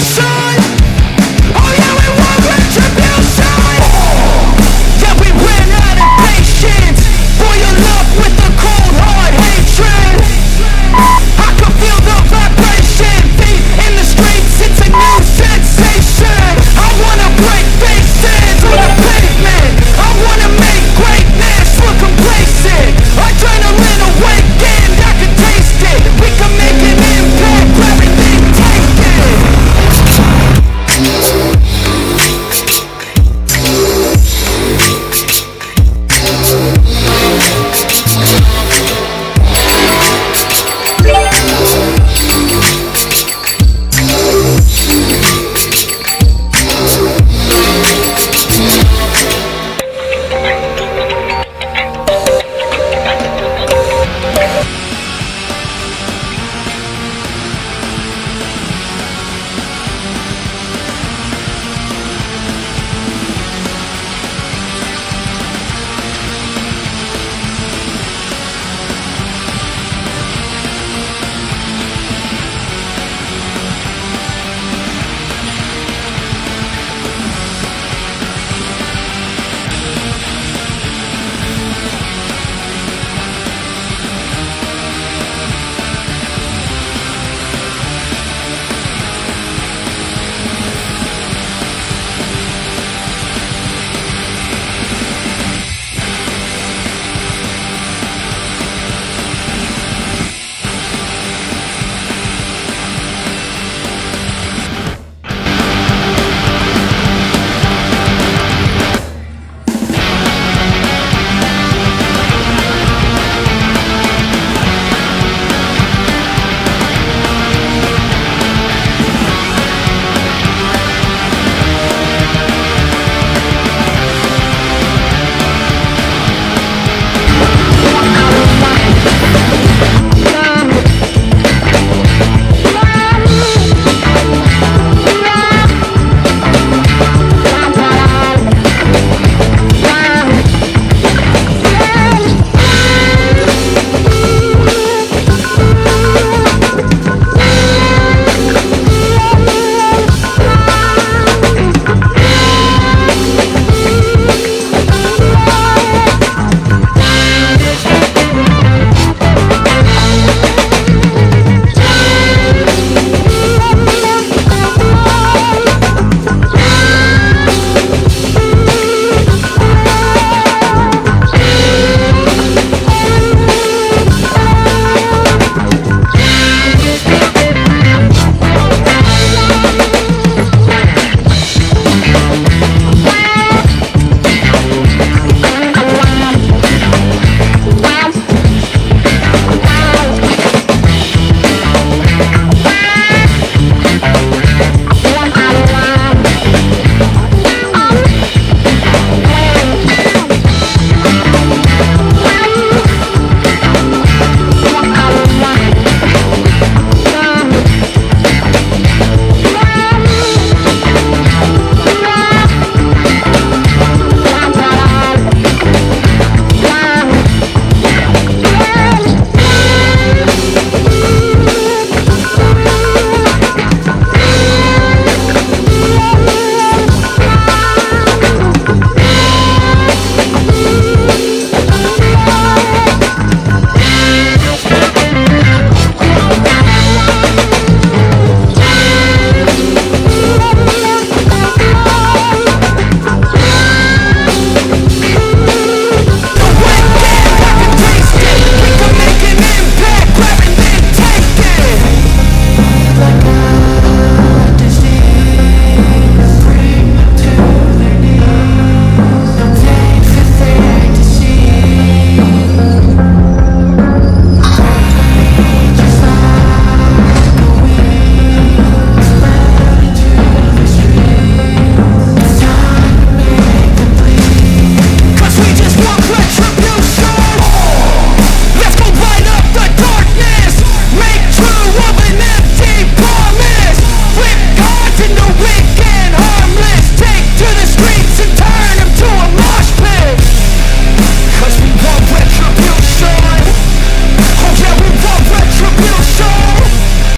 soul